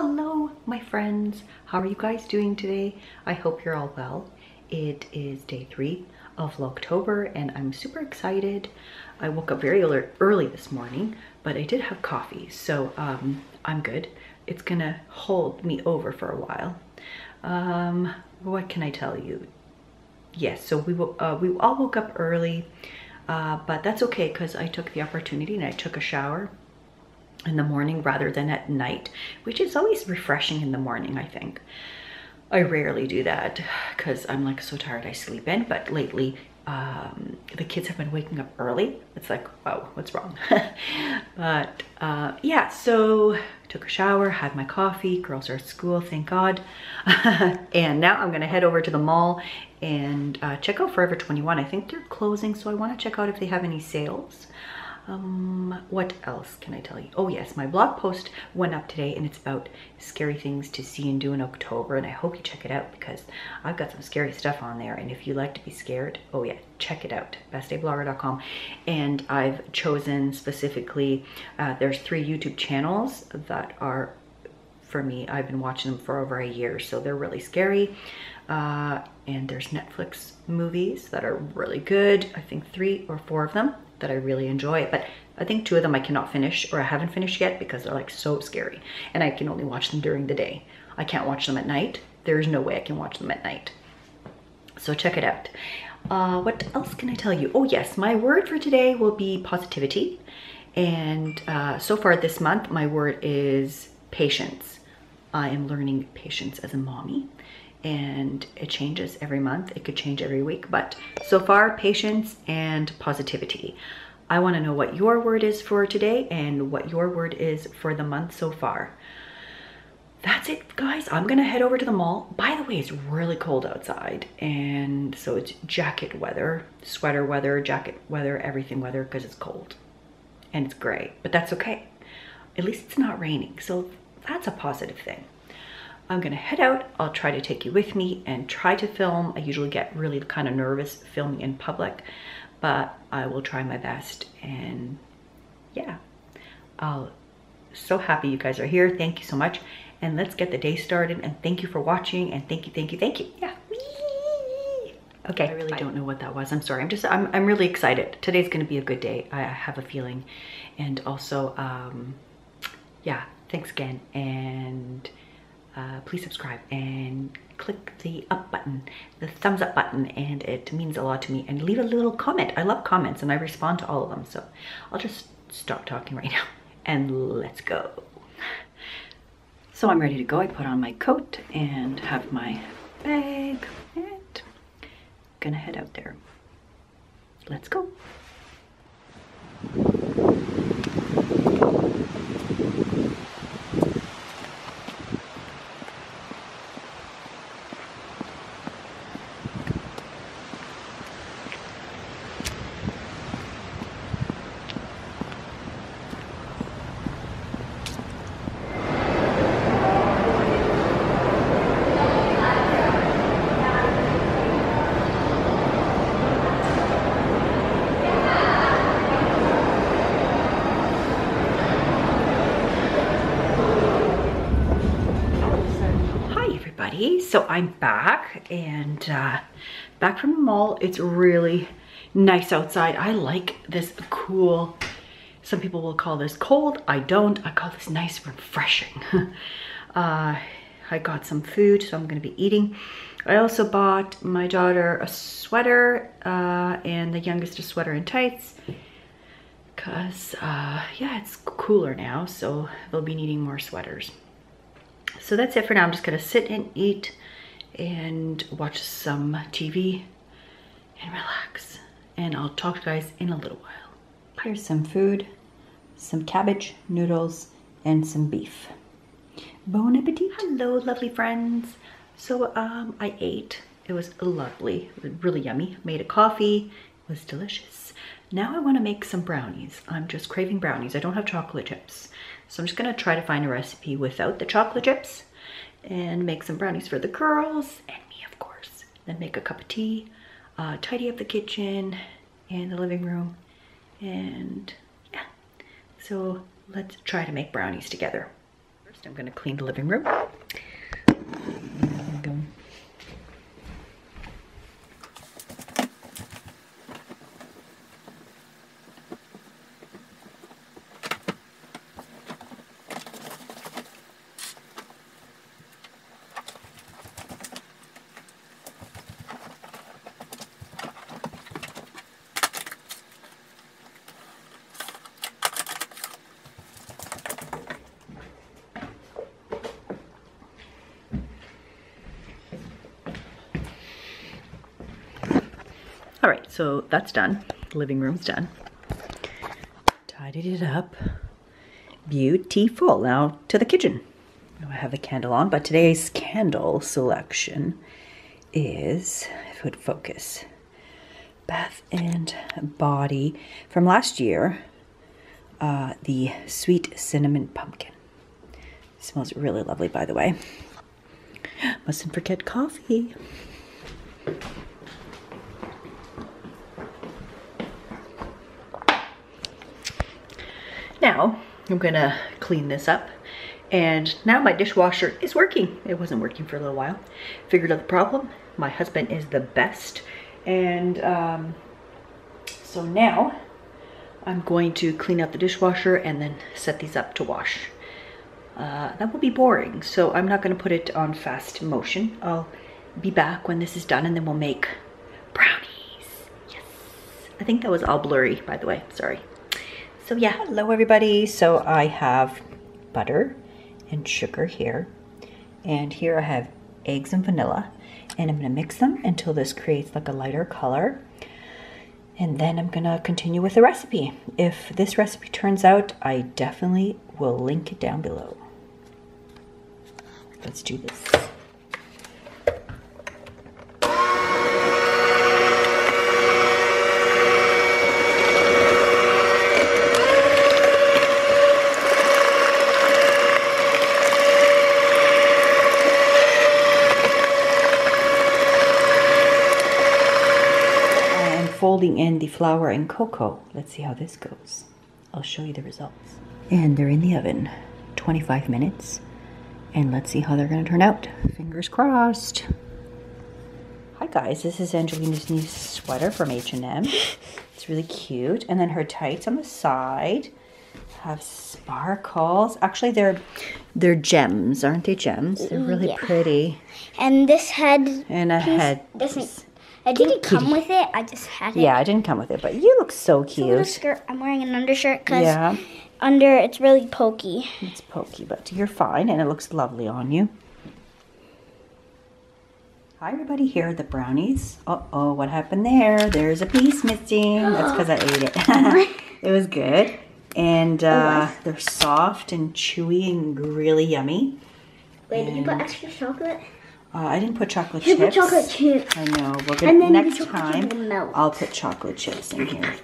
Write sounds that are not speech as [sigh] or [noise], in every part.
Hello, my friends. How are you guys doing today? I hope you're all well. It is day three of October and I'm super excited. I woke up very early this morning, but I did have coffee, so um, I'm good. It's gonna hold me over for a while. Um, what can I tell you? Yes, so we, uh, we all woke up early, uh, but that's okay because I took the opportunity and I took a shower in the morning rather than at night, which is always refreshing in the morning, I think. I rarely do that because I'm like so tired I sleep in, but lately um, the kids have been waking up early. It's like, wow, what's wrong? [laughs] but uh, yeah, so took a shower, had my coffee, girls are at school, thank God. [laughs] and now I'm gonna head over to the mall and uh, check out Forever 21. I think they're closing, so I wanna check out if they have any sales. Um, what else can I tell you? Oh yes, my blog post went up today and it's about scary things to see and do in October and I hope you check it out because I've got some scary stuff on there and if you like to be scared, oh yeah, check it out, bestdayblogger.com. And I've chosen specifically, uh, there's three YouTube channels that are for me. I've been watching them for over a year, so they're really scary. Uh, and there's Netflix movies that are really good. I think three or four of them that I really enjoy. But I think two of them I cannot finish or I haven't finished yet because they're like so scary. And I can only watch them during the day. I can't watch them at night. There's no way I can watch them at night. So check it out. Uh, what else can I tell you? Oh yes, my word for today will be positivity. And uh, so far this month, my word is patience. I am learning patience as a mommy and it changes every month. It could change every week, but so far, patience and positivity. I wanna know what your word is for today and what your word is for the month so far. That's it, guys. I'm gonna head over to the mall. By the way, it's really cold outside, and so it's jacket weather, sweater weather, jacket weather, everything weather, because it's cold and it's gray, but that's okay. At least it's not raining, so that's a positive thing. I'm gonna head out. I'll try to take you with me and try to film. I usually get really kind of nervous filming in public, but I will try my best. And yeah, I'll so happy you guys are here. Thank you so much. And let's get the day started. And thank you for watching. And thank you, thank you, thank you. Yeah. Okay, I really bye. don't know what that was. I'm sorry. I'm just, I'm, I'm really excited. Today's gonna be a good day. I have a feeling. And also, um, yeah, thanks again. And uh, please subscribe and click the up button, the thumbs up button, and it means a lot to me. And leave a little comment. I love comments and I respond to all of them. So I'll just stop talking right [laughs] now and let's go. So I'm ready to go. I put on my coat and have my bag and gonna head out there. Let's go. So I'm back and uh, back from the mall. It's really nice outside. I like this cool, some people will call this cold. I don't, I call this nice refreshing. [laughs] uh, I got some food, so I'm gonna be eating. I also bought my daughter a sweater uh, and the youngest a sweater and tights because uh, yeah, it's cooler now, so they'll be needing more sweaters. So that's it for now. I'm just gonna sit and eat and watch some TV and relax. And I'll talk to you guys in a little while. Here's some food, some cabbage, noodles, and some beef. Bon appetit. Hello, lovely friends. So um, I ate. It was lovely, it was really yummy. Made a coffee, it was delicious. Now I wanna make some brownies. I'm just craving brownies. I don't have chocolate chips. So I'm just gonna try to find a recipe without the chocolate chips and make some brownies for the girls and me, of course. Then make a cup of tea, uh, tidy up the kitchen and the living room. And yeah, so let's try to make brownies together. First, I'm gonna clean the living room. All right, so that's done. Living room's done. Tidied it up. Beautiful. Now to the kitchen. I have the candle on, but today's candle selection is, if it would focus, Bath and Body from last year, uh, the Sweet Cinnamon Pumpkin. smells really lovely, by the way. Mustn't forget coffee. Now, I'm gonna clean this up. And now my dishwasher is working. It wasn't working for a little while. Figured out the problem. My husband is the best. And um, so now I'm going to clean out the dishwasher and then set these up to wash. Uh, that will be boring, so I'm not gonna put it on fast motion. I'll be back when this is done and then we'll make brownies. Yes. I think that was all blurry, by the way, sorry. So yeah, hello everybody. So I have butter and sugar here. And here I have eggs and vanilla. And I'm gonna mix them until this creates like a lighter color. And then I'm gonna continue with the recipe. If this recipe turns out, I definitely will link it down below. Let's do this. I am folding in the flour and cocoa. Let's see how this goes. I'll show you the results. And they're in the oven, 25 minutes. And let's see how they're gonna turn out. Fingers crossed. Hi guys, this is Angelina's new sweater from H&M. [laughs] It's really cute. And then her tights on the side have sparkles. Actually, they're they're gems, aren't they gems? They're really Yeah. pretty. And this head And a piece head. doesn't. It didn't come with it. I just had it. Yeah, I didn't come with it, but you look so cute. skirt. I'm wearing an undershirt because Yeah, under it's really pokey. it's pokey, but you're fine, and it looks lovely on you. Hi, everybody. Here are the brownies. Uh oh, what happened there? There's a piece missing. That's because I [gasps] ate it. [laughs] [laughs] it was good, and uh, they're soft and chewy and really yummy. Wait, did you put extra chocolate? Uh, I didn't put chocolate You chips. put chocolate chips. I know. We're And gonna next time. chip will melt. I'll put chocolate chips in here.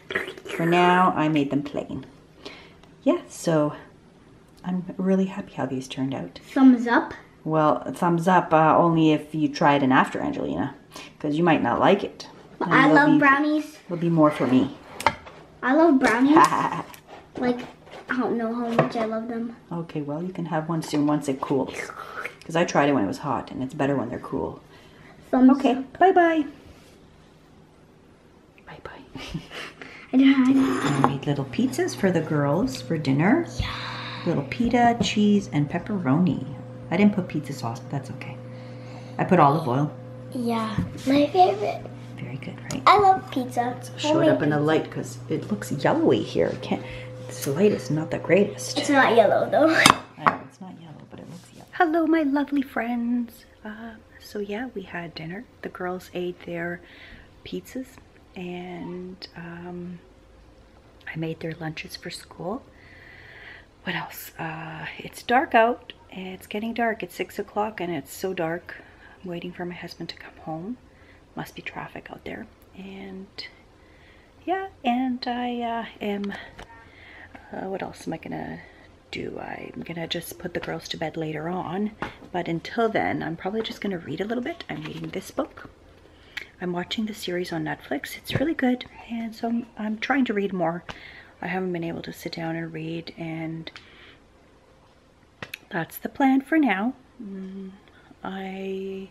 For now, I made them plain. Yeah, so I'm really happy how these turned out. Thumbs up. Well, thumbs up uh, only if you try it in after Angelina, because you might not like it. Well, I love be, brownies. It'll be more for me. I love brownies. [laughs] like I don't know how much I love them. okay, well, you can have one soon once it cools. Because I tried it when it was hot, and it's better when they're cool. Thumbs Okay, up. bye bye. Bye bye. I don't made little pizzas for the girls for dinner. Yeah. Little pita, cheese, and pepperoni. I didn't put pizza sauce, but that's okay. I put olive oil. Yeah, my favorite. Very good, right? I love pizza. Show it up in the light because it looks yellowy here. It can't. This light is not the greatest. It's not yellow though. [laughs] I know it's not yellow, but it looks yellow. Hello, my lovely friends. Uh, so yeah, we had dinner. The girls ate their pizzas, and um, I made their lunches for school. What else? Uh, it's dark out. It's getting dark. It's six o'clock, and it's so dark. I'm waiting for my husband to come home. Must be traffic out there, and yeah, and I uh, am. Uh, what else am I gonna do? I'm gonna just put the girls to bed later on, but until then, I'm probably just gonna read a little bit. I'm reading this book. I'm watching the series on Netflix. It's really good, and so I'm, I'm trying to read more. I haven't been able to sit down and read, and that's the plan for now. Mm, I,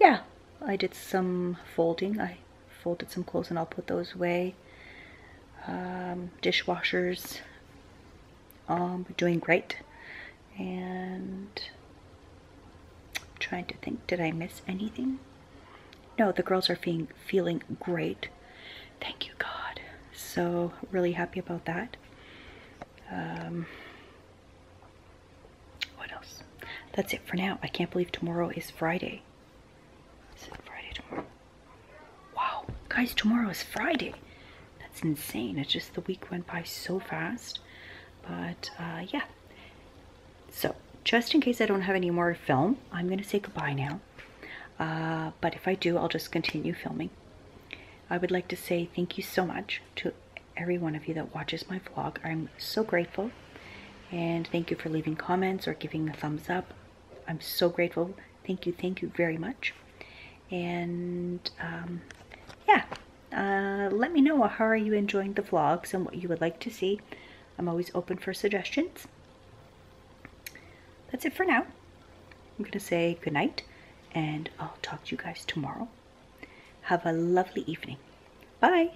yeah, I did some folding. I folded some clothes and I'll put those away. Um, dishwashers, um, doing great. And trying to think, did I miss anything? No, the girls are feeling, feeling great. Thank you, God. So, really happy about that. Um, what else? That's it for now. I can't believe tomorrow is Friday. Is it Friday tomorrow? Wow, guys, tomorrow is Friday. That's insane. It's just the week went by so fast. But uh, yeah. So, just in case I don't have any more film, I'm going to say goodbye now. Uh, but if I do, I'll just continue filming. I would like to say thank you so much to every one of you that watches my vlog. I'm so grateful. And thank you for leaving comments or giving a thumbs up. I'm so grateful. Thank you, thank you very much. And um, yeah, uh, let me know how are you enjoying the vlogs and what you would like to see. I'm always open for suggestions. That's it for now. I'm going to say goodnight and I'll talk to you guys tomorrow. Have a lovely evening. Bye.